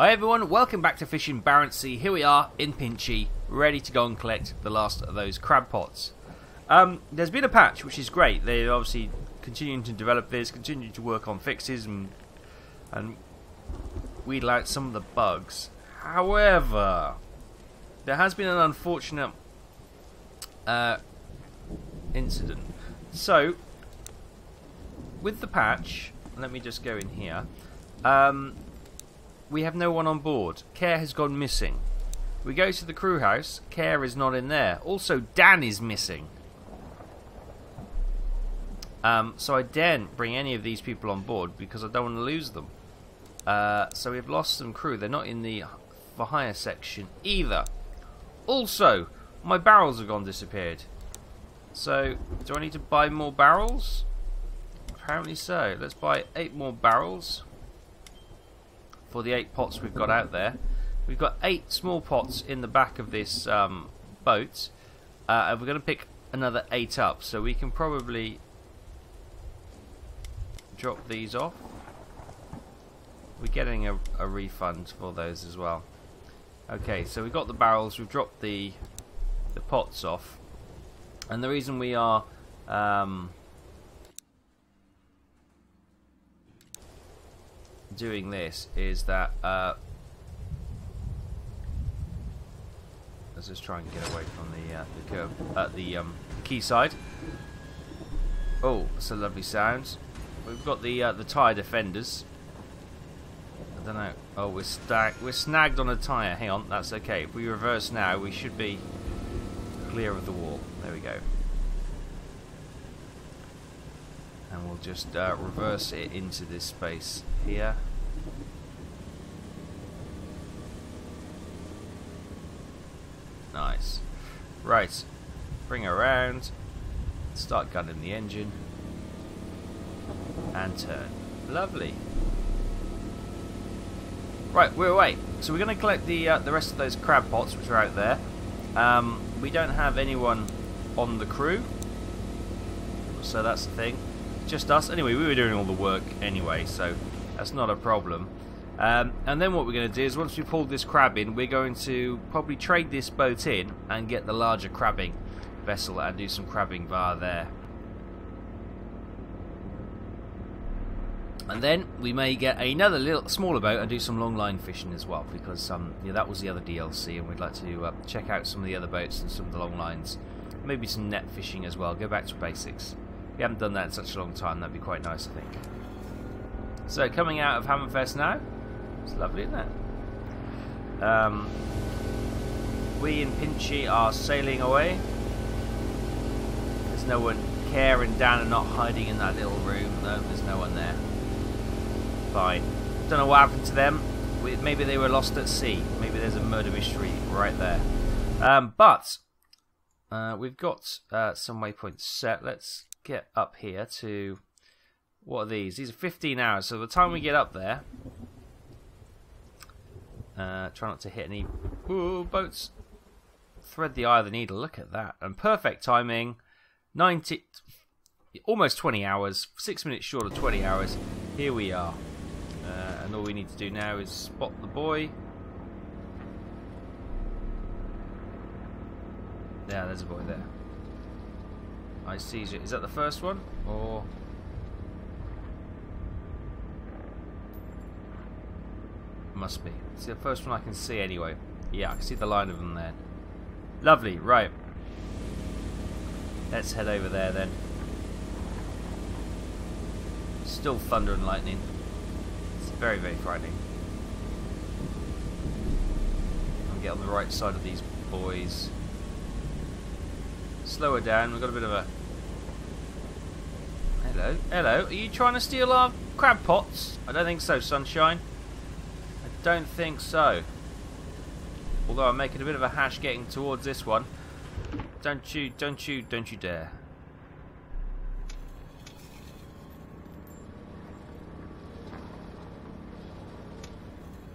Hi everyone, welcome back to Fishing Barents Sea. Here we are in Pinchy, ready to go and collect the last of those crab pots. Um, there's been a patch, which is great. They're obviously continuing to develop this, continuing to work on fixes and and weed out some of the bugs. However, there has been an unfortunate uh, incident. So, with the patch, let me just go in here. Um, we have no one on board. Care has gone missing. We go to the crew house. Care is not in there. Also, Dan is missing. Um, so I daren't bring any of these people on board because I don't want to lose them. Uh, so we've lost some crew. They're not in the for hire section either. Also, my barrels have gone disappeared. So, do I need to buy more barrels? Apparently so. Let's buy eight more barrels for the eight pots we've got out there. We've got eight small pots in the back of this um, boat, uh, and we're going to pick another eight up, so we can probably drop these off. We're getting a, a refund for those as well. Okay, so we've got the barrels, we've dropped the the pots off, and the reason we are um, doing this is that uh, let's just try and get away from the uh, the curve at uh, the um, quayside. Oh, that's a lovely sound. We've got the uh, the tyre defenders. I don't know. Oh, we're stag we're snagged on a tyre. Hang on, that's okay. If we reverse now, we should be clear of the wall. There we go. And we'll just uh, reverse it into this space here. Nice. Right. Bring around. Start gunning the engine. And turn. Lovely. Right, we're away. So we're going to collect the uh, the rest of those crab pots which are out there. Um, we don't have anyone on the crew, so that's the thing. Just us. Anyway, we were doing all the work anyway, so that's not a problem. Um, and then what we're going to do is once we pull this crab in, we're going to probably trade this boat in and get the larger crabbing vessel and do some crabbing via there. And then we may get another little smaller boat and do some long line fishing as well because um, yeah, that was the other DLC and we'd like to uh, check out some of the other boats and some of the long lines. Maybe some net fishing as well, go back to basics. We haven't done that in such a long time, that'd be quite nice I think. So coming out of Hammerfest now, it's lovely isn't it? Um, we and Pinchy are sailing away. There's no one, Care and Dan are not hiding in that little room, no, there's no one there fine. Don't know what happened to them. Maybe they were lost at sea. Maybe there's a murder mystery right there. Um, but uh, we've got uh, some waypoints set. Let's get up here to what are these? These are 15 hours. So the time we get up there, uh, try not to hit any Ooh, boats. Thread the eye of the needle. Look at that. And perfect timing. 90, almost 20 hours. Six minutes short of 20 hours. Here we are. Uh, and all we need to do now is spot the buoy. Yeah, there's a buoy there. I see you. Is that the first one? Or... Must be. It's the first one I can see anyway. Yeah, I can see the line of them there. Lovely, right. Let's head over there then. Still thunder and lightning. It's very, very frightening. I'll get on the right side of these buoys. Slower down, we've got a bit of a... Hello, hello, are you trying to steal our crab pots? I don't think so, Sunshine. I don't think so. Although I'm making a bit of a hash getting towards this one. Don't you, don't you, don't you dare.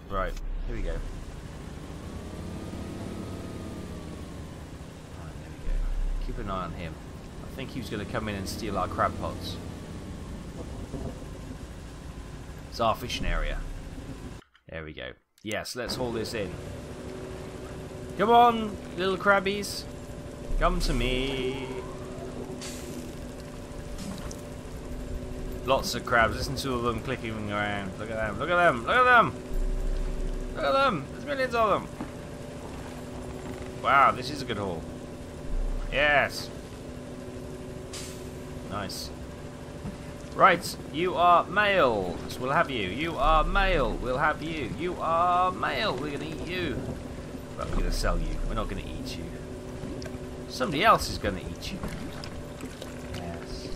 Right, here we go. There we go. Keep an eye on him. Think he was going to come in and steal our crab pots. It's our fishing area. There we go. Yes, let's haul this in. Come on, little crabbies. Come to me. Lots of crabs. Listen to all them clicking around. Look at them. Look at them. Look at them. Look at them. There's millions of them. Wow, this is a good haul. Yes. Nice. Right, you are male. We'll have you. You are male. We'll have you. You are male. We're going to eat you. But we're going to sell you. We're not going to eat you. Somebody else is going to eat you. Yes.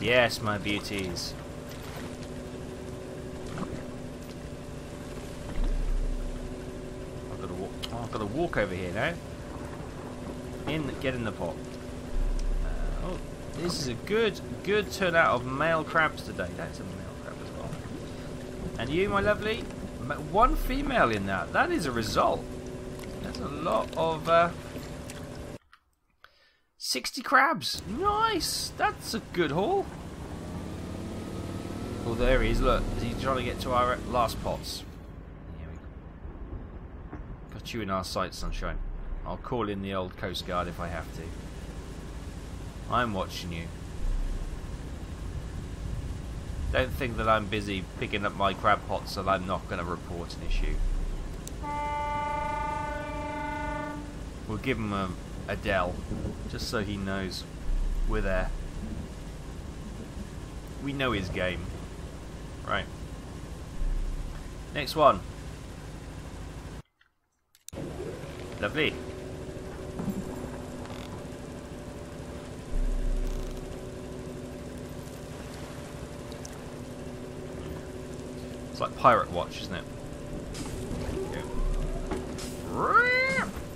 Yes, my beauties. I've got to walk. Oh, I've got to walk over here now. In, get in the pot. Uh, oh, this is a good, good turnout of male crabs today. That's a male crab as well. And you, my lovely, one female in that. That is a result. That's a lot of uh, 60 crabs. Nice. That's a good haul. Oh, there he is. Look, is he trying to get to our last pots? Here we go. Got you in our sight, sunshine. I'll call in the old Coast Guard if I have to. I'm watching you. Don't think that I'm busy picking up my crab pots and I'm not going to report an issue. We'll give him a, a Dell, just so he knows we're there. We know his game. Right. Next one. Lovely. It's like Pirate Watch, isn't it?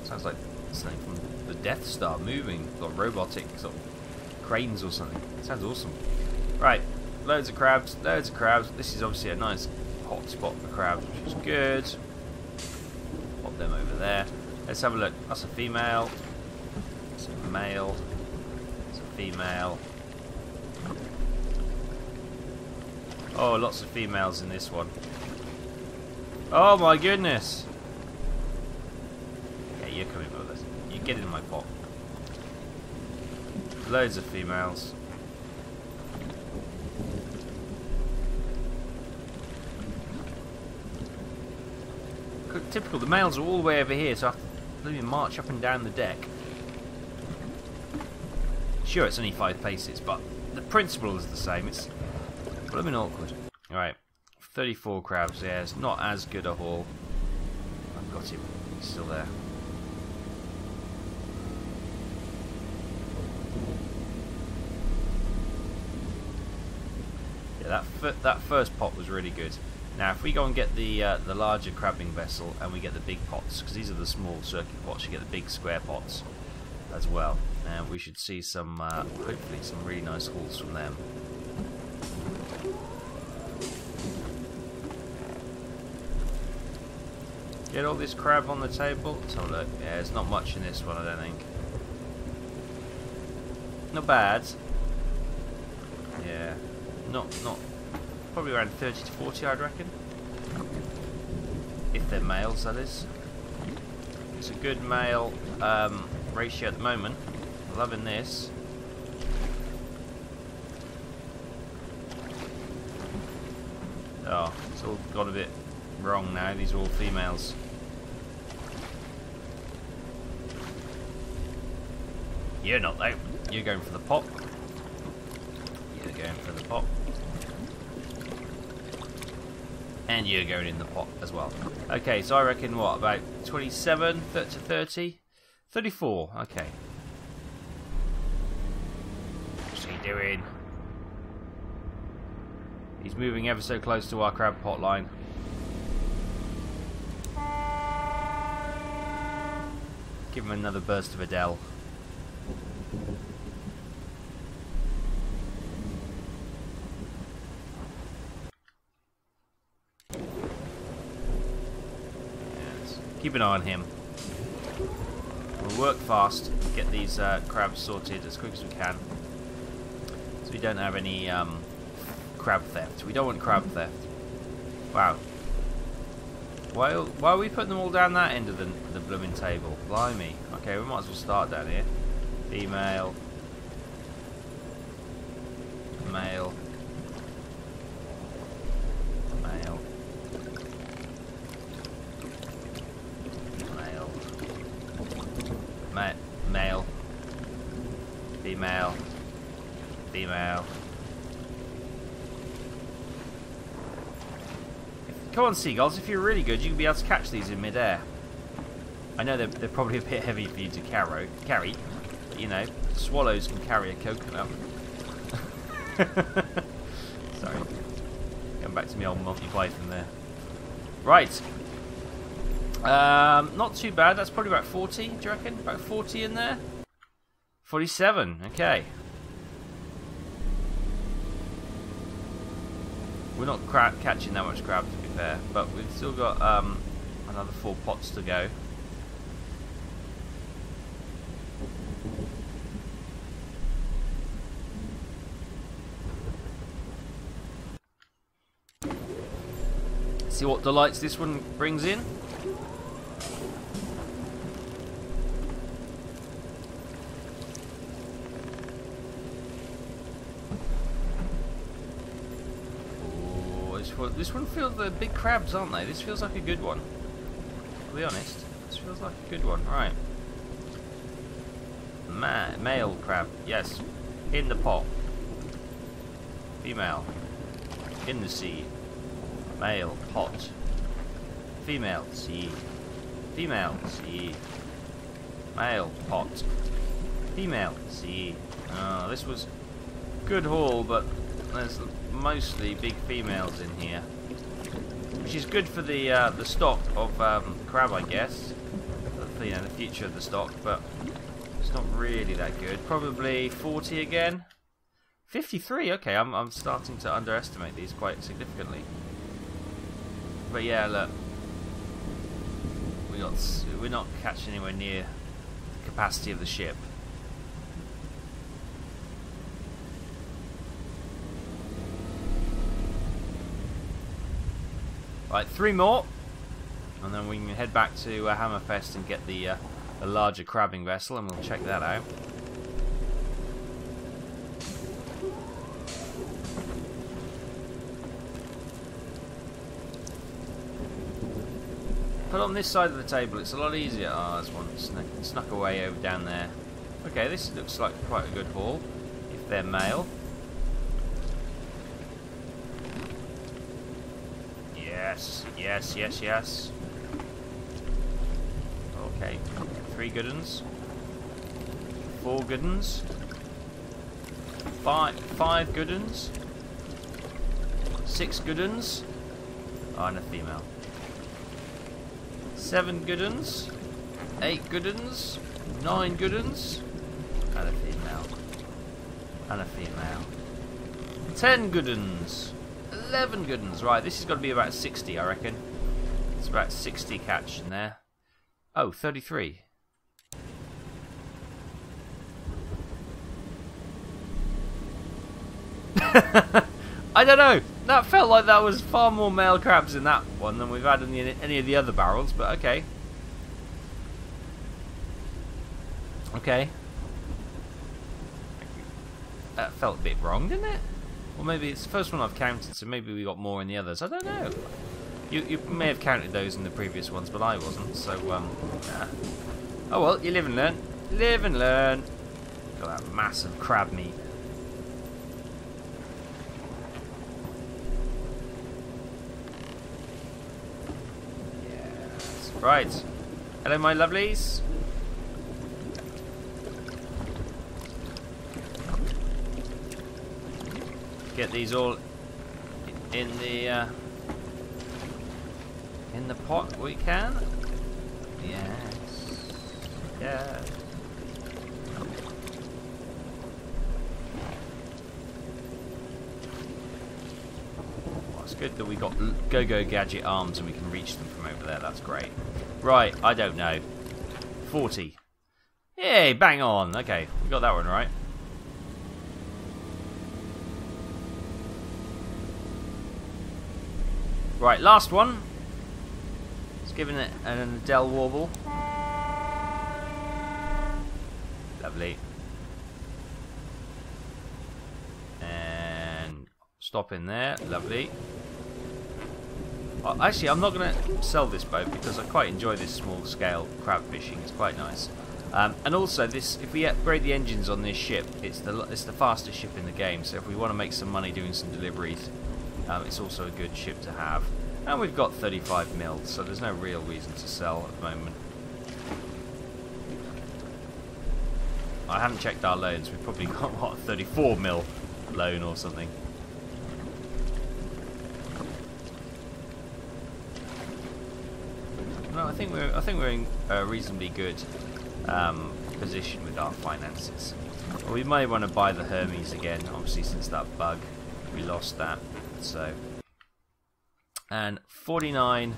Sounds like something from the Death Star moving, or robotic sort of cranes or something. sounds awesome. Right, loads of crabs, loads of crabs. This is obviously a nice hot spot for crabs, which is good. Pop them over there. Let's have a look. That's a female. That's a male. That's a female. Oh, lots of females in this one. Oh my goodness! Yeah, you're coming with us. You get in my pot. Loads of females. Typical, the males are all the way over here, so I have to march up and down the deck. Sure, it's only five paces, but the principle is the same. It's I'm awkward. Alright. 34 crabs, yeah, it's not as good a haul. I've got him. He's still there. Yeah, that that first pot was really good. Now, if we go and get the uh, the larger crabbing vessel and we get the big pots, because these are the small circuit pots, you get the big square pots as well. And we should see some, uh, hopefully, some really nice hauls from them. Get all this crab on the table. A look. Yeah, there's not much in this one, I don't think. Not bad. Yeah. Not, not, probably around 30 to 40, I'd reckon. If they're males, that is. It's a good male um, ratio at the moment. Loving this. Oh, it's all got a bit wrong now. These are all females. You're not though. You're going for the pop. You're going for the pop. And you're going in the pot as well. Okay, so I reckon what, about 27 to 30? 34, okay. What's he doing? He's moving ever so close to our crab pot line. Give him another burst of Adele. Yes. Keep an eye on him. We'll work fast, get these uh, crabs sorted as quick as we can. So we don't have any um, crab theft. We don't want crab theft. Wow. Why, why are we putting them all down that end of the, the blooming table? Blimey. Okay, we might as well start down here. Female. Male. Male. Male. Ma male. Female. Female. Come on, seagulls. If you're really good, you can be able to catch these in midair. I know they're, they're probably a bit heavy for you to carry, carry, but you know, swallows can carry a coconut. Sorry. Going back to my old Monty Python there. Right. Um, not too bad. That's probably about 40, do you reckon? About 40 in there? 47, okay. We're not catching that much crab, fair, but we've still got um, another four pots to go. See what delights this one brings in. Oh, this one feels the big crabs, aren't they? This feels like a good one. To be honest, this feels like a good one. Right. Ma male crab, yes. In the pot. Female. In the sea. Male, pot. Female, sea. Female, sea. Male, pot. Female, sea. Oh, this was good haul, but there's mostly big females in here. Which is good for the uh, the stock of um, crab, I guess. For, you know, the future of the stock, but it's not really that good. Probably 40 again. 53, okay, I'm, I'm starting to underestimate these quite significantly. But yeah, look, we got we're not catching anywhere near the capacity of the ship. Right, three more, and then we can head back to uh, Hammerfest and get the uh, a larger crabbing vessel, and we'll check that out. Put on this side of the table, it's a lot easier. Ah, oh, there's one snuck, snuck away over down there. Okay, this looks like quite a good haul, if they're male. Yes, yes, yes, yes. Okay, three good ones. Four good ones. Five, five good ones. Six good ones. Oh, and a female. Seven good ones. Eight good ones. Nine good ones. And a female. And a female. Ten good ones. 11 good ones. Right, this is going to be about 60, I reckon. It's about 60 catch in there. Oh, 33. I don't know. That felt like that was far more male crabs in that one than we've had in the, any of the other barrels, but okay. Okay. That felt a bit wrong, didn't it? Well, maybe it's the first one I've counted, so maybe we got more in the others. I don't know. You, you may have counted those in the previous ones, but I wasn't, so, um, yeah. Oh well, you live and learn. Live and learn. Got that massive crab meat. Yes. Right. Hello, my lovelies. Get these all in the uh, in the pot we can. Yes. Yeah. good that we got Go-Go Gadget arms and we can reach them from over there. That's great. Right, I don't know. 40. Yay, bang on. Okay, we got that one right. Right, last one. It's giving it an Adele warble. Lovely. And stop in there. Lovely. Actually, I'm not going to sell this boat because I quite enjoy this small scale crab fishing. It's quite nice. Um, and also, this if we upgrade the engines on this ship, it's the it's the fastest ship in the game. So if we want to make some money doing some deliveries, um, it's also a good ship to have. And we've got 35 mil, so there's no real reason to sell at the moment. I haven't checked our loans. We've probably got what 34 mil loan or something. No, I think we're I think we're in a reasonably good um, position with our finances. Well, we may want to buy the Hermes again, obviously since that bug we lost that. So and 49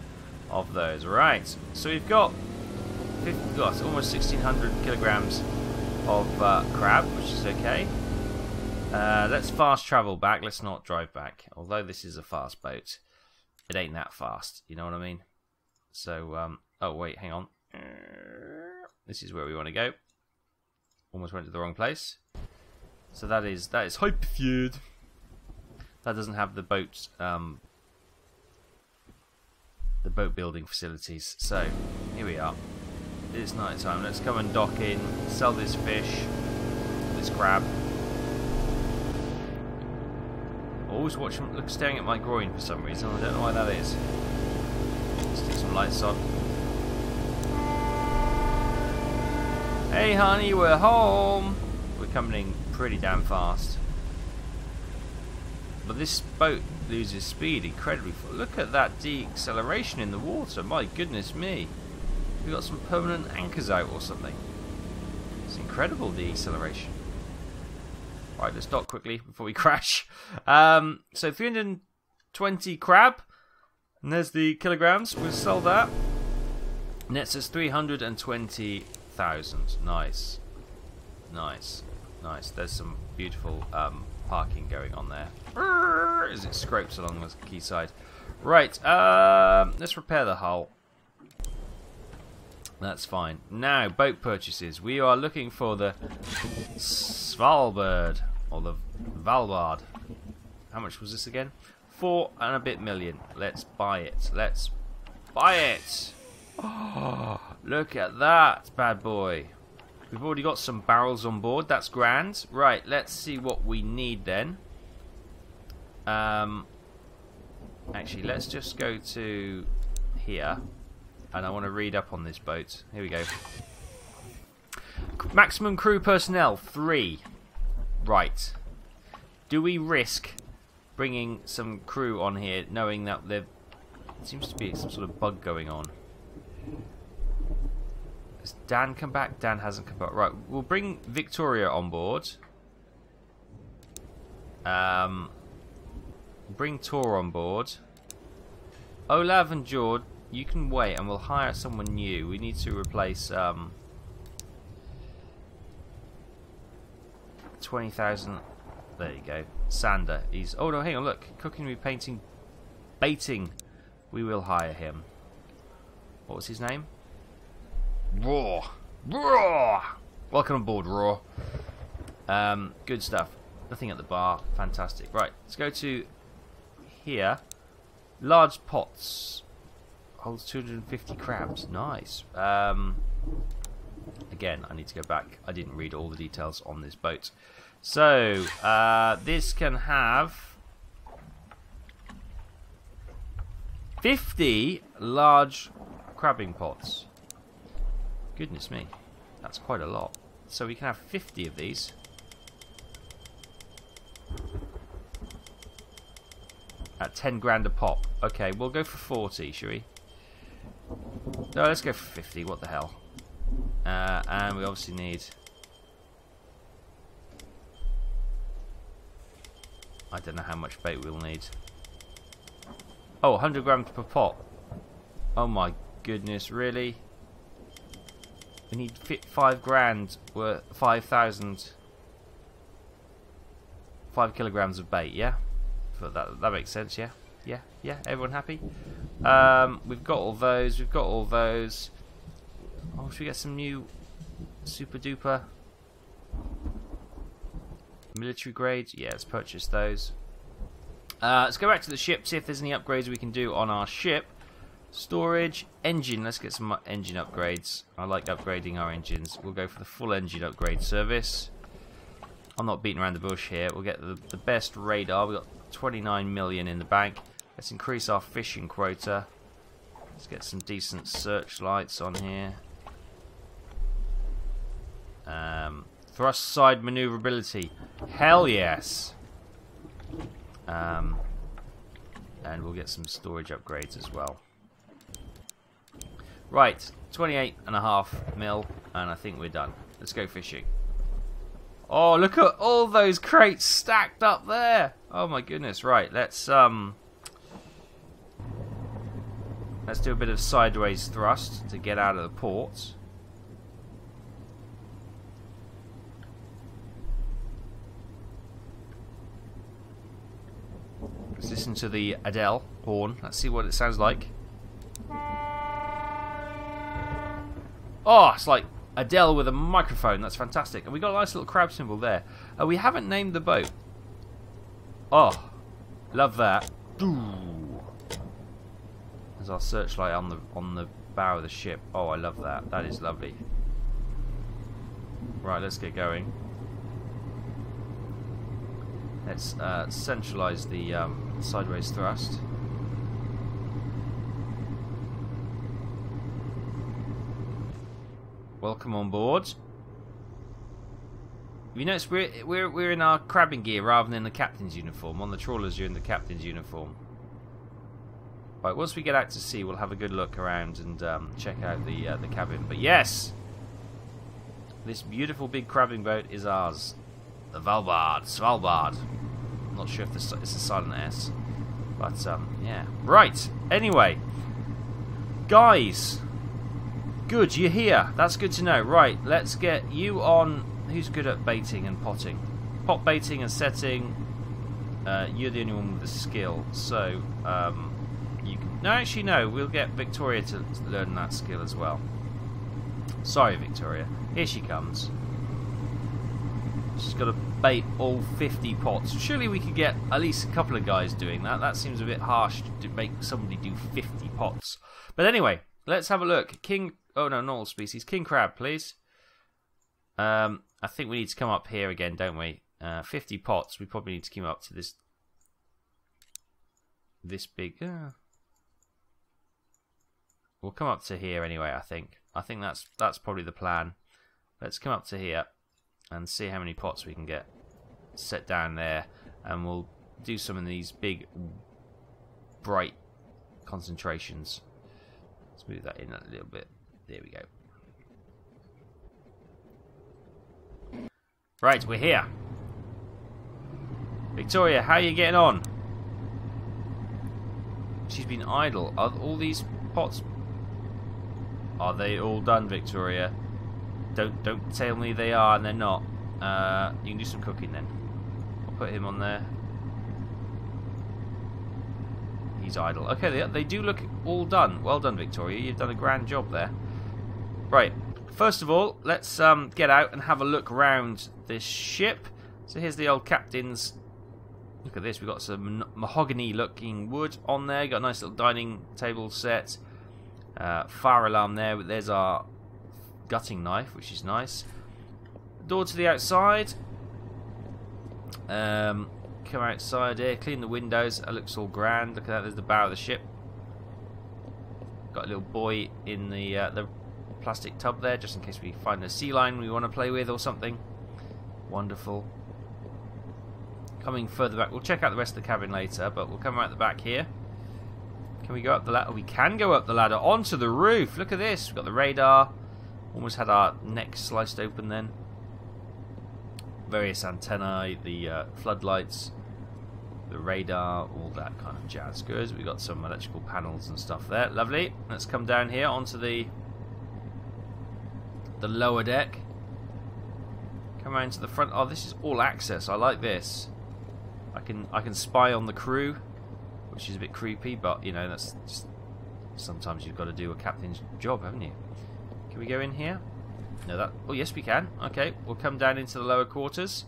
of those. Right, so we've got 50, got almost 1600 kilograms of uh, crab, which is okay. Uh, let's fast travel back. Let's not drive back. Although this is a fast boat, it ain't that fast. You know what I mean? So, um, oh wait, hang on. This is where we want to go. Almost went to the wrong place. So that is that is Hyperfjord. That doesn't have the boat um, the boat building facilities. So here we are. It's night time. Let's come and dock in, sell this fish, this crab. Always watching, look, staring at my groin for some reason. I don't know why that is. Stick some lights on. Hey honey, we're home! We're coming in pretty damn fast. But this boat loses speed incredibly. Look at that deceleration in the water. My goodness me. We've got some permanent anchors out or something. It's incredible, the acceleration. Right, let's dock quickly before we crash. Um, so 320 crab. And there's the kilograms. We'll sell that. Net says 320,000. Nice. Nice. Nice. There's some beautiful um, parking going on there. As it scrapes along the quayside. Right, um, let's repair the hull. That's fine. Now, boat purchases. We are looking for the Svalbard, or the Valbard. How much was this again? Four and a bit million. Let's buy it. Let's buy it. Oh, look at that bad boy. We've already got some barrels on board. That's grand. Right, let's see what we need then. Um, actually, let's just go to here. And I want to read up on this boat. Here we go. Maximum crew personnel, three. Right. Do we risk bringing some crew on here, knowing that there seems to be some sort of bug going on? Has Dan come back? Dan hasn't come back. Right, we'll bring Victoria on board. Um, bring Tor on board. Olav and Jord, you can wait and we'll hire someone new. We need to replace um, 20,000. There you go. Sander. He's. Oh no, hang on, look. Cooking, repainting, baiting. We will hire him. What was his name? Raw. Raw. Welcome aboard, Raw. Um, good stuff. Nothing at the bar. Fantastic. Right, let's go to here. Large pots. Holds 250 crabs. Nice. Um, again, I need to go back. I didn't read all the details on this boat. So, uh, this can have 50 large crabbing pots. Goodness me, that's quite a lot. So we can have 50 of these. At 10 grand a pop. Okay, we'll go for 40, shall we? No, let's go for 50, what the hell. Uh, and we obviously need... I don't know how much bait we'll need. Oh, 100 grams per pot. Oh my goodness, really? We need five grand worth five thousand five kilograms of bait, yeah? That that makes sense, yeah? Yeah, yeah. Everyone happy? Um, we've got all those. We've got all those. Oh, should we get some new super duper military grades? Yeah, let's purchase those. Uh, let's go back to the ship, see if there's any upgrades we can do on our ship. Storage, engine, let's get some engine upgrades. I like upgrading our engines. We'll go for the full engine upgrade service. I'm not beating around the bush here. We'll get the, the best radar. We've got 29 million in the bank. Let's increase our fishing quota. Let's get some decent searchlights on here. Um, thrust side maneuverability. Hell yes. Um, and we'll get some storage upgrades as well. Right, 28 and a half mil, and I think we're done. Let's go fishing. Oh, look at all those crates stacked up there. Oh my goodness. Right, let's um Let's do a bit of sideways thrust to get out of the port. Let's listen to the Adele horn. Let's see what it sounds like. Oh, it's like Adele with a microphone. That's fantastic. And we got a nice little crab symbol there. Uh, we haven't named the boat. Oh, love that. There's our searchlight on the on the bow of the ship. Oh, I love that. That is lovely. Right, let's get going. Let's uh, centralize the um, sideways thrust. Welcome on board. You notice we're we're we're in our crabbing gear rather than the captain's uniform. On the trawlers, you're in the captain's uniform. Right, once we get out to sea, we'll have a good look around and um, check out the uh, the cabin. But yes, this beautiful big crabbing boat is ours. The Valbard, Svalbard. I'm not sure if this it's a silent S, but um, yeah. Right. Anyway, guys, good. You're here. That's good to know. Right. Let's get you on. Who's good at baiting and potting? Pot baiting and setting. Uh, you're the only one with the skill, so. Um, you can... No, actually, no. We'll get Victoria to learn that skill as well. Sorry, Victoria. Here she comes. She's got to bait all 50 pots. Surely we could get at least a couple of guys doing that. That seems a bit harsh to make somebody do 50 pots. But anyway, let's have a look. King... Oh, no, not all species. King crab, please. Um, I think we need to come up here again, don't we? Uh, 50 pots. We probably need to come up to this this big. Uh, We'll come up to here anyway, I think. I think that's that's probably the plan. Let's come up to here and see how many pots we can get set down there. And we'll do some of these big, bright concentrations. Let's move that in a little bit. There we go. Right, we're here. Victoria, how are you getting on? She's been idle. Are all these pots are they all done, Victoria? Don't don't tell me they are and they're not. Uh, you can do some cooking then. I'll put him on there. He's idle. Okay, they, they do look all done. Well done, Victoria. You've done a grand job there. Right. First of all, let's um, get out and have a look around this ship. So here's the old captain's. Look at this. We've got some mahogany-looking wood on there. Got a nice little dining table set. Uh, fire alarm there. There's our gutting knife, which is nice. Door to the outside. Um, come outside here, clean the windows. It looks all grand. Look at that. There's the bow of the ship. Got a little boy in the uh, the plastic tub there, just in case we find a sea lion we want to play with or something. Wonderful. Coming further back, we'll check out the rest of the cabin later, but we'll come out the back here. Can we go up the ladder? We can go up the ladder onto the roof. Look at this. We've got the radar. Almost had our neck sliced open then. Various antennae, the uh, floodlights, the radar, all that kind of jazz. Good. We've got some electrical panels and stuff there. Lovely. Let's come down here onto the the lower deck. Come around to the front. Oh, this is all access. I like this. I can I can spy on the crew. which is a bit creepy, but you know that's just sometimes you've got to do a captain's job, haven't you? Can we go in here? No, that. Oh, yes, we can. Okay, we'll come down into the lower quarters.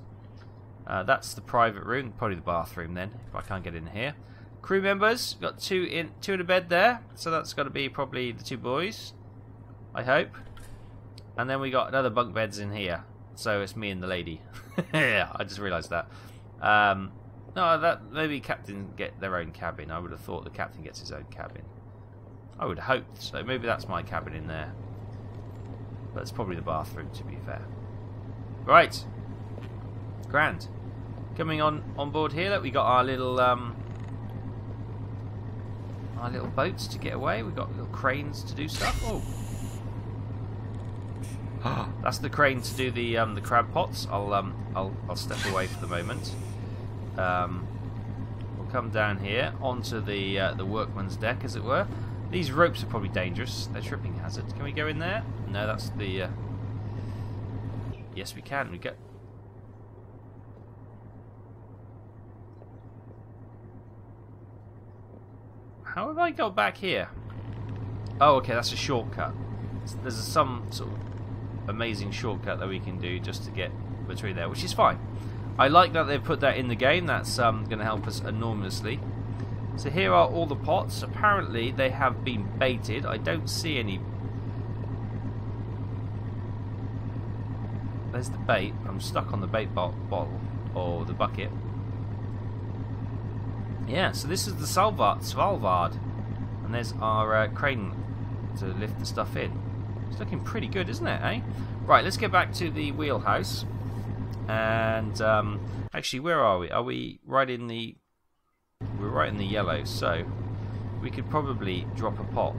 Uh, that's the private room, probably the bathroom then, if I can't get in here. Crew members, got two in, two in a bed there, so that's got to be probably the two boys, I hope. And then we got another bunk beds in here, so it's me and the lady. yeah, I just realised that. Um, no, that maybe captain get their own cabin. I would have thought the captain gets his own cabin. I would hope so. Maybe that's my cabin in there. But it's probably the bathroom, to be fair. Right. Grand. Coming on on board here, look, we got our little um, our little boats to get away. We've got little cranes to do stuff. Oh, that's the crane to do the um, the crab pots. I'll um, I'll I'll step away for the moment. Um, we'll come down here onto the uh, the workman's deck, as it were. These ropes are probably dangerous. They're tripping hazards. Can we go in there? No, that's the. Uh... Yes, we can. We get. How have I got back here? Oh, okay, that's a shortcut. There's some sort of amazing shortcut that we can do just to get between there, which is fine. I like that they've put that in the game. That's um, going to help us enormously. So here are all the pots. Apparently they have been baited. I don't see any... There's the bait. I'm stuck on the bait bottle or the bucket. Yeah, so this is the Svalbard. and there's our uh, crane to lift the stuff in. It's looking pretty good, isn't it, eh? Right, let's get back to the wheelhouse. And um, actually, where are we? Are we right in the? We're right in the yellow, so we could probably drop a pot.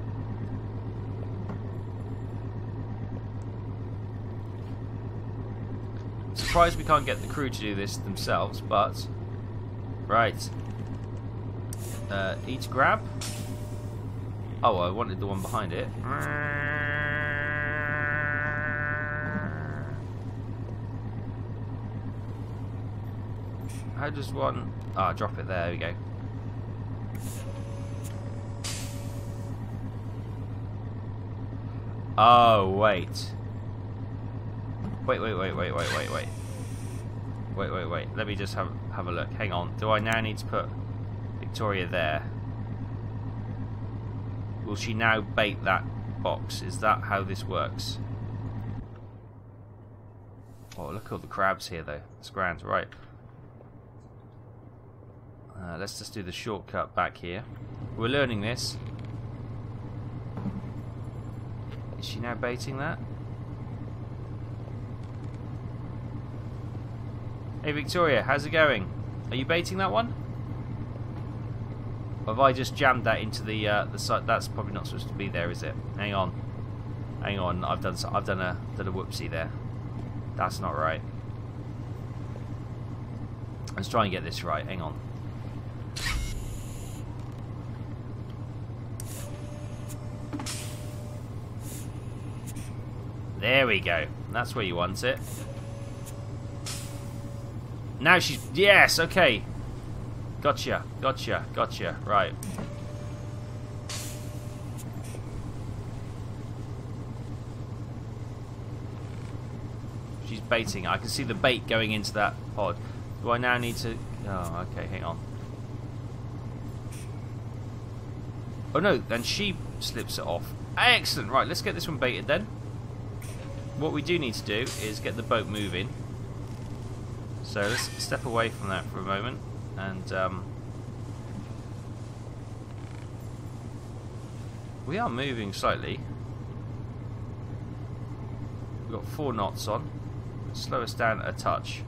Surprised we can't get the crew to do this themselves, but right. Uh, each grab. Oh, I wanted the one behind it. How does one... Ah, oh, drop it there. There we go. Oh, wait. Wait, wait, wait, wait, wait, wait, wait. Wait, wait, wait. Let me just have have a look. Hang on. Do I now need to put Victoria there? Will she now bait that box? Is that how this works? Oh, look at all the crabs here, though. It's grand. Right. Uh, let's just do the shortcut back here. We're learning this. Is she now baiting that? Hey Victoria, how's it going? Are you baiting that one? Or have I just jammed that into the uh, the site? That's probably not supposed to be there, is it? Hang on, hang on. I've done I've done a done a whoopsie there. That's not right. Let's try and get this right. Hang on. There we go. That's where you want it. Now she's... Yes, okay. Gotcha, gotcha, gotcha. Right. She's baiting. I can see the bait going into that pod. Do I now need to... Oh, okay, hang on. Oh no, then she slips it off. Excellent. Right, let's get this one baited then what we do need to do is get the boat moving. So let's step away from that for a moment and um, we are moving slightly. We've got four knots on. Slow us down a touch.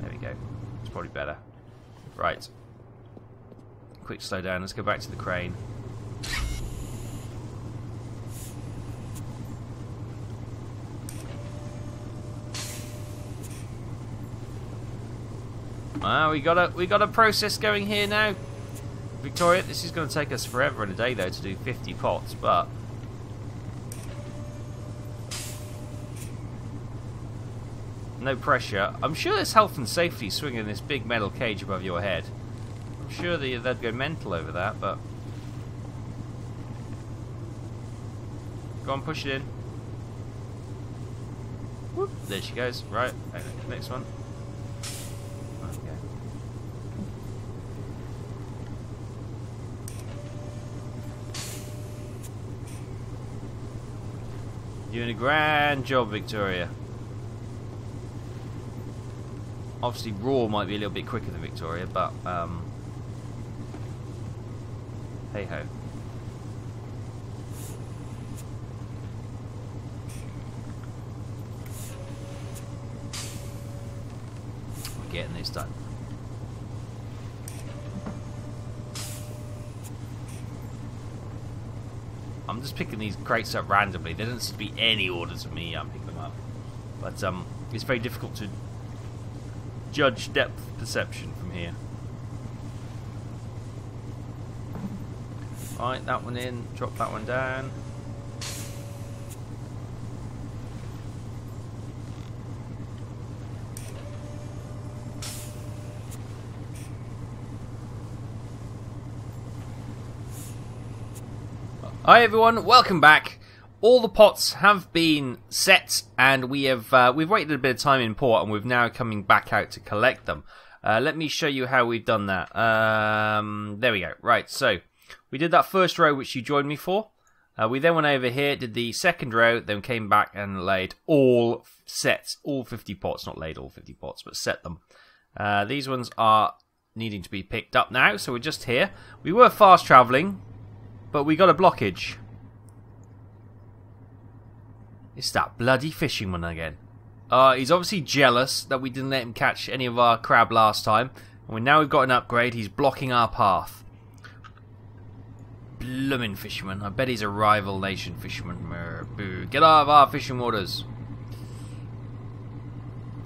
There we go. It's probably better. Right. Quick slow down. Let's go back to the crane. Ah, we got a we got a process going here now. Victoria, this is going to take us forever and a day though to do 50 pots, but no pressure. I'm sure there's health and safety swinging this big metal cage above your head. I'm sure that they'd go mental over that, but... Go on, push it in. Whoop, there she goes. Right, next one. Okay. Doing a grand job, Victoria. Obviously, Raw might be a little bit quicker than Victoria, but um, hey ho. We're getting this done. I'm just picking these crates up randomly. There doesn't seem to be any orders of me. I'm picking them up, but um, it's very difficult to judge depth perception from here. Right, that one in, drop that one down. Hi everyone, welcome back. All the pots have been set, and we have uh, we've waited a bit of time in port, and we're now coming back out to collect them. Uh, let me show you how we've done that. Um, there we go. Right, so we did that first row, which you joined me for. Uh, we then went over here, did the second row, then came back and laid all sets, all 50 pots, not laid all 50 pots, but set them. Uh, these ones are needing to be picked up now, so we're just here. We were fast travelling, but we got a blockage. It's that bloody fishing one again. Uh, he's obviously jealous that we didn't let him catch any of our crab last time. And now we've got an upgrade, he's blocking our path. Bloomin' fisherman. I bet he's a rival nation fisherman. Boo. Get out of our fishing waters.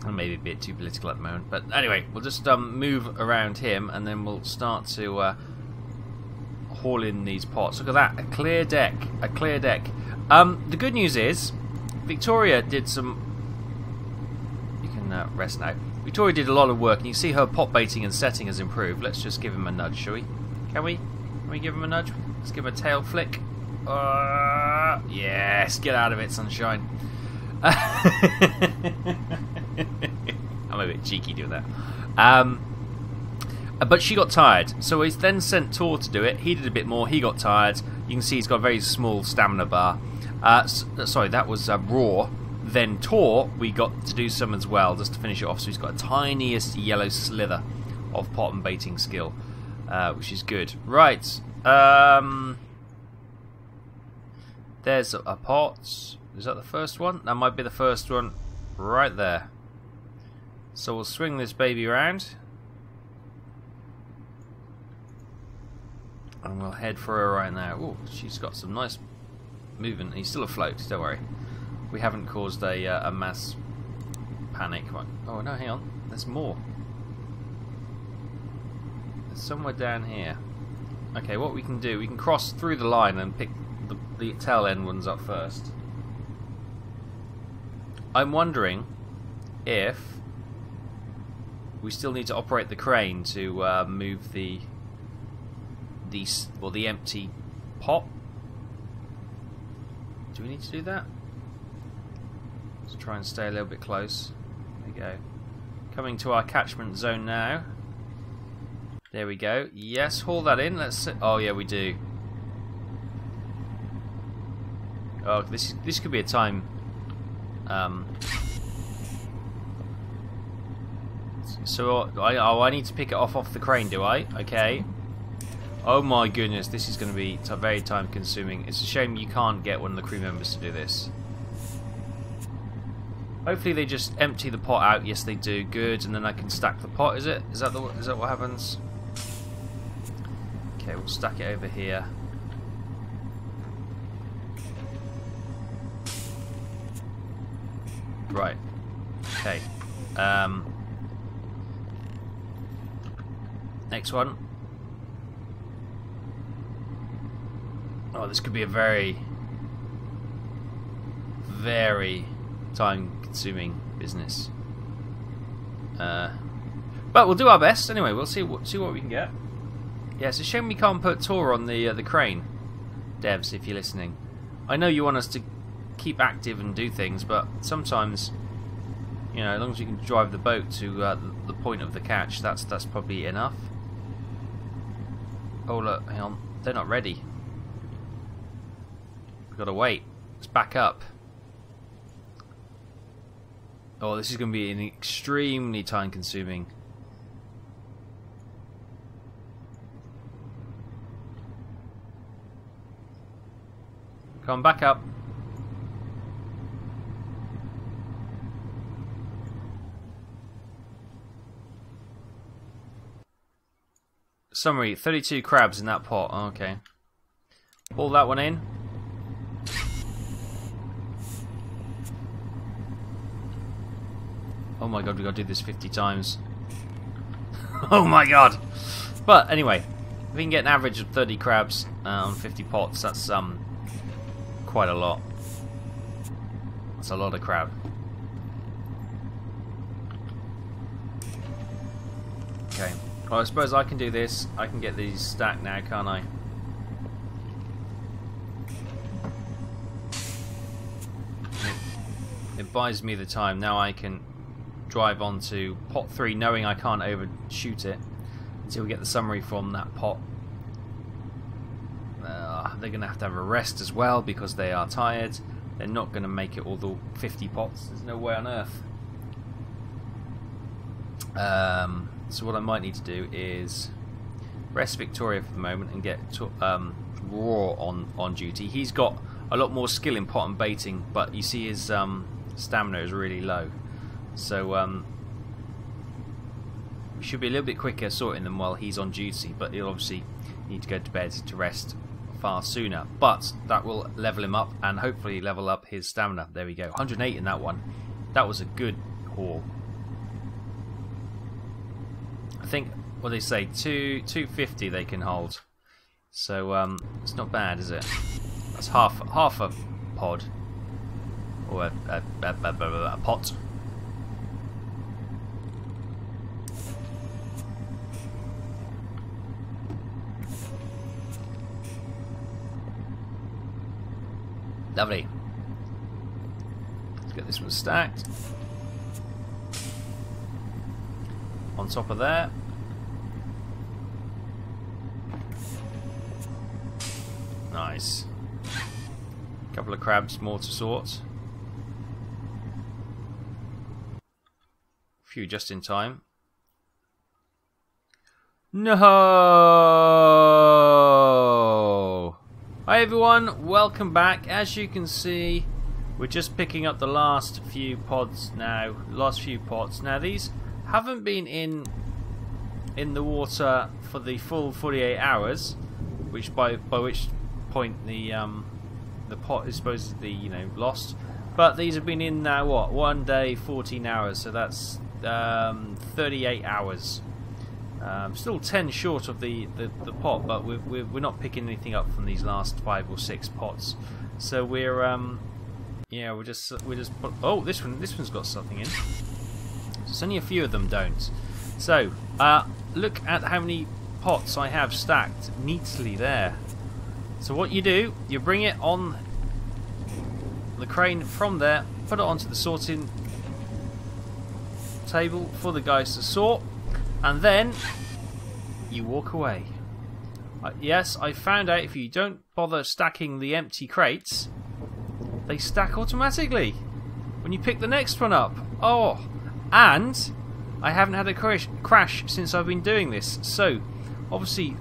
I'm maybe a bit too political at the moment. But anyway, we'll just um, move around him and then we'll start to... Uh, haul in these pots. Look at that, a clear deck, a clear deck. Um, the good news is, Victoria did some. You can uh, rest now. Victoria did a lot of work, and you see her pot baiting and setting has improved. Let's just give him a nudge, shall we? Can we? Can we give him a nudge? Let's give him a tail flick. Uh, yes, get out of it, sunshine. I'm a bit cheeky doing that. Um, but she got tired, so he's then sent Tor to do it. He did a bit more. He got tired. You can see he's got a very small stamina bar. Uh, uh sorry, that was uh, Raw. Then Tor, we got to do some as well, just to finish it off. So he's got a tiniest yellow slither of pot and baiting skill, uh, which is good. Right. Um, there's a pot. Is that the first one? That might be the first one right there. So we'll swing this baby around. And we'll head for her right now. Oh, she's got some nice movement. He's still afloat, don't worry. We haven't caused a, uh, a mass panic. Oh, no, hang on. There's more. There's somewhere down here. Okay, what we can do, we can cross through the line and pick the, the tail end ones up first. I'm wondering if we still need to operate the crane to uh, move the the well the empty pot. Do we need to do that? Let's try and stay a little bit close. There we go. Coming to our catchment zone now. There we go. Yes, haul that in. Let's. Oh yeah, we do. Oh, this this could be a time. Um. So I oh I need to pick it off off the crane, do I? Okay. Oh my goodness, this is going to be very time consuming. It's a shame you can't get one of the crew members to do this. Hopefully they just empty the pot out. Yes, they do. Good, and then I can stack the pot. Is it? Is that the? Is that what happens? Okay, we'll stack it over here. Right. Okay. Um, next one. Oh, this could be a very, very time-consuming business. Uh, but we'll do our best anyway. We'll see what see what we can get. Yeah, it's a shame we can't put Tor on the uh, the crane. Devs, if you're listening. I know you want us to keep active and do things, but sometimes, you know, as long as you can drive the boat to uh, the point of the catch, that's that's probably enough. Oh look, hang on, they're not ready. We've got to wait. Let's back up. Oh, this is going to be an extremely time-consuming. Come back up. Summary, 32 crabs in that pot. Okay. Pull that one in. Oh my god, we gotta do this 50 times. oh my god! But anyway, we can get an average of 30 crabs on 50 pots, that's um quite a lot. That's a lot of crab. Okay. Well, I suppose I can do this. I can get these stacked now, can't I? It buys me the time. Now I can drive on to pot 3 knowing I can't overshoot it until we get the summary from that pot they're going to have to have a rest as well because they are tired. They're not going to make it all the 50 pots. There's no way on earth. Um, so what I might need to do is rest Victoria for the moment and get to, um, Raw on, on duty. He's got a lot more skill in pot and baiting, but you see his um, stamina is really low. So um, we should be a little bit quicker sorting them while he's on duty, but he'll obviously need to go to bed to rest far sooner. But that will level him up and hopefully level up his stamina. There we go. 108 in that one. That was a good haul. I think what they say, two 250 they can hold. So um, it's not bad, is it? That's half half a pod or a, a, a, a pot. Lovely. Let's get this one stacked. On top of there. Nice. Couple of crabs more to sort. Few just in time. No! Hi everyone, welcome back. As you can see, we're just picking up the last few pods now, last few pots. Now these haven't been in in the water for the full 48 hours, which by by which point the um, the pot is supposedly you know lost. But these have been in now what one day, 14 hours, so that's um, 38 hours um, still 10 short of the, the, the pot, but we're, we're, we're, not picking anything up from these last five or six pots. So we're, um, yeah, we're just, we're just, put, oh, this one, this one's got something in. There's only a few of them don't. So, uh, look at how many pots I have stacked neatly there. So what you do, you bring it on the crane from there, put it onto the sorting table for the guys to sort and then you walk away. Uh, yes, I found out if you don't bother stacking the empty crates, they stack automatically when you pick the next one up. Oh, and I haven't had a crash, crash since I've been doing this. So, obviously,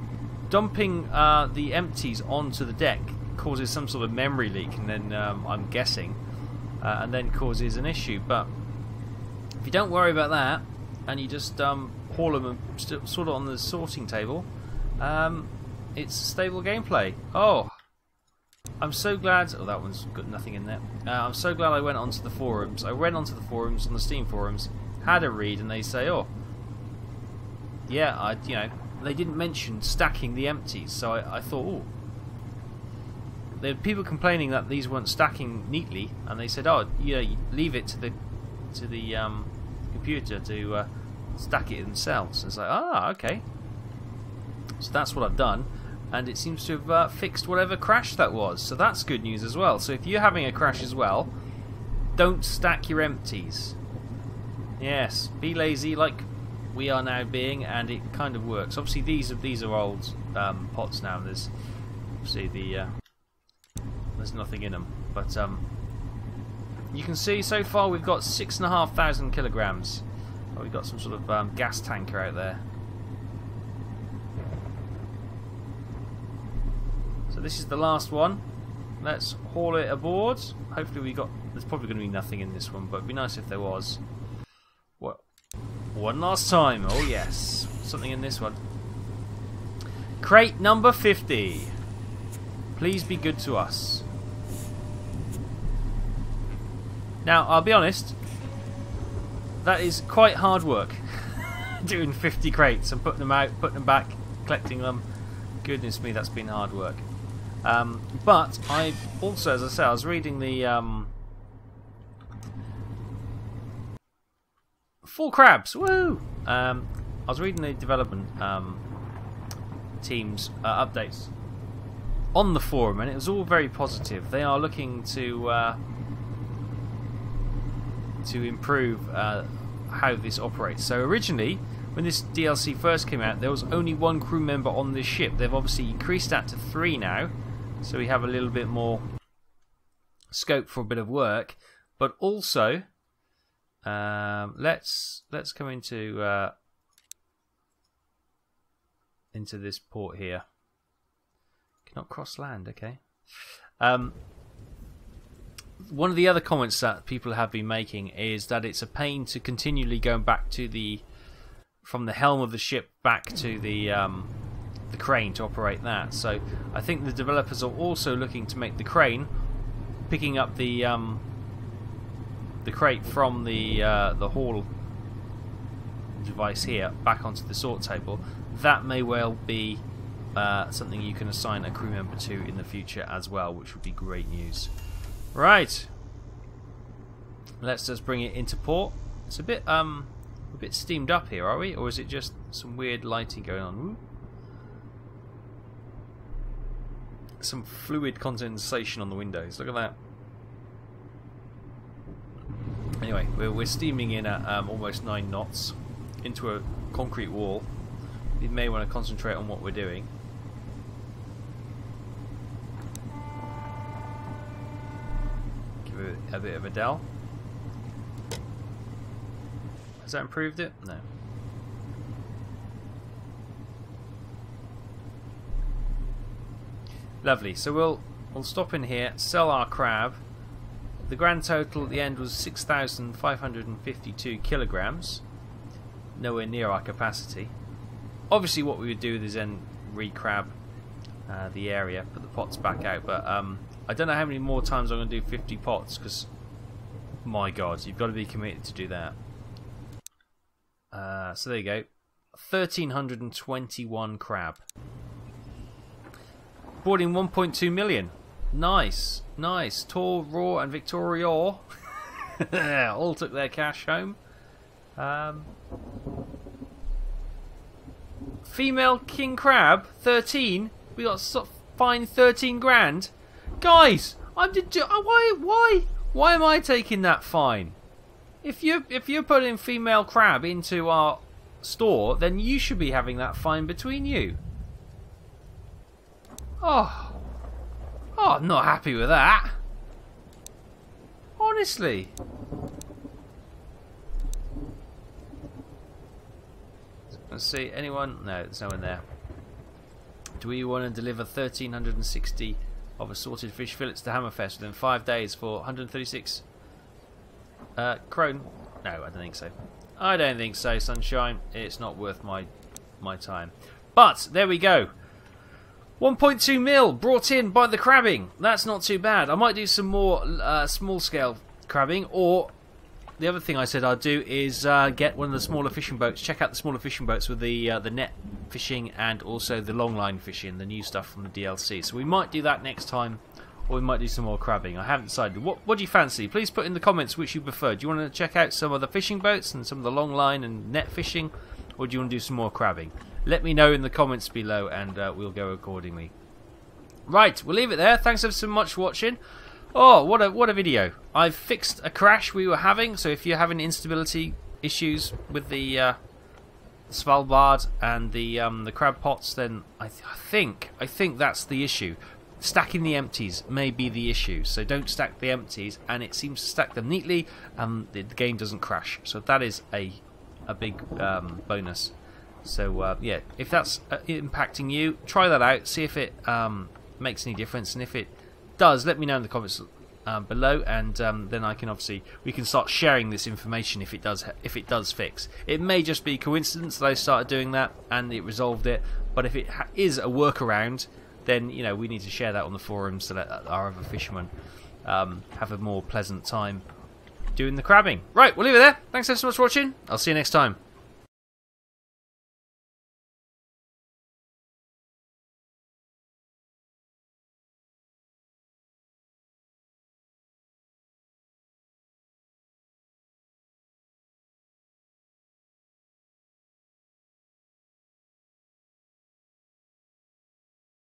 dumping uh, the empties onto the deck causes some sort of memory leak, and then um, I'm guessing, uh, and then causes an issue. But if you don't worry about that, and you just um, and sort of on the sorting table, um, it's stable gameplay. Oh, I'm so glad. Oh, that one's got nothing in there. Uh, I'm so glad I went onto the forums. I went onto the forums on the Steam forums, had a read, and they say, oh, yeah, I, you know, they didn't mention stacking the empties, so I, I thought, oh. There were people complaining that these weren't stacking neatly, and they said, "Oh, yeah, leave it to the to the um, computer to uh, stack it themselves. It's like, ah, okay. So that's what I've done, and it seems to have uh, fixed whatever crash that was. So that's good news as well. So if you're having a crash as well, don't stack your empties. Yes, be lazy like we are now being, and it kind of works. Obviously, these are these are old um, pots now. There's see the uh, there's nothing in them, but um, you can see so far we've got six and a half thousand kilograms. Oh, we've got some sort of um, gas tanker out there. So this is the last one. Let's haul it aboard. Hopefully we got. There's probably going to be nothing in this one, but it'd be nice if there was. What? One last time. Oh yes, something in this one. Crate number 50. Please be good to us. Now, I'll be honest, that is quite hard work. Doing 50 crates and putting them out, putting them back, collecting them. Goodness me, that's been hard work. Um, but I also, as I said, I was reading the um, Full crabs, woo! Um, I was reading the development um, teams uh, updates on the forum, and it was all very positive. They are looking to uh, to improve uh, how this operates. So originally, when this DLC first came out, there was only one crew member on this ship. They've obviously increased that to three now, so we have a little bit more scope for a bit of work. But also, um, let's let's come into uh, into this port here. Cannot cross land. Okay. Um, one of the other comments that people have been making is that it's a pain to continually going back to the from the helm of the ship back to the um, the crane to operate that. So I think the developers are also looking to make the crane picking up the um, the crate from the uh, the haul device here back onto the sort table. That may well be uh, something you can assign a crew member to in the future as well, which would be great news. Right. Let's just bring it into port. It's a bit um a bit steamed up here, are we? Or is it just some weird lighting going on? Ooh. Some fluid condensation on the windows. Look at that. Anyway, we're, we're steaming in at um, almost 9 knots into a concrete wall. You may want to concentrate on what we're doing. A bit of a dell. Has that improved it? No. Lovely. So we'll we'll stop in here, sell our crab. The grand total at the end was 6,552 kilograms. Nowhere near our capacity. Obviously, what we would do is then recrab uh, the area, put the pots back out. But um, I don't know how many more times I'm going to do 50 pots because, my God, you've got to be committed to do that. Uh, so there you go. 1321 crab. Brought in 1.2 million. Nice, nice. Tor, Raw, and Victoria all took their cash home. Um, female king crab, 13. We got so fine 13 grand. Guys, I'm did uh, why why why am I taking that fine? If you if you're putting female crab into our store, then you should be having that fine between you. Oh, oh, I'm not happy with that. Honestly. Let's see, anyone? No, there's no one there. Do we want to deliver 1360 of assorted fish fillets to Hammerfest within five days for 136 uh, krone? No, I don't think so. I don't think so, Sunshine. It's not worth my my time. But there we go. 1.2 mil brought in by the crabbing. That's not too bad. I might do some more uh, small scale crabbing or the other thing I said I'd do is uh, get one of the smaller fishing boats. Check out the smaller fishing boats with the uh, the net fishing and also the long line fishing, the new stuff from the DLC. So we might do that next time, or we might do some more crabbing. I haven't decided. What what do you fancy? Please put in the comments which you prefer. Do you want to check out some of the fishing boats and some of the long line and net fishing, or do you want to do some more crabbing? let me know in the comments below, and uh, we'll go accordingly. Right, we'll leave it there. Thanks ever so much for watching. Oh, what a what a video! I've fixed a crash we were having. So if you're having instability issues with the uh, Svalbard and the um, the crab pots, then I, th I think I think that's the issue. Stacking the empties may be the issue, so don't stack the empties, and it seems to stack them neatly, and the, the game doesn't crash. So that is a a big um, bonus. So uh, yeah, if that's uh, impacting you, try that out. See if it um, makes any difference, and if it does, let me know in the comments um, below, and um, then I can obviously we can start sharing this information if it does if it does fix. It may just be coincidence that I started doing that and it resolved it, but if it is a workaround, then you know we need to share that on the forums so that our other fishermen um, have a more pleasant time doing the crabbing. Right, we'll leave it there. Thanks so much for watching. I'll see you next time.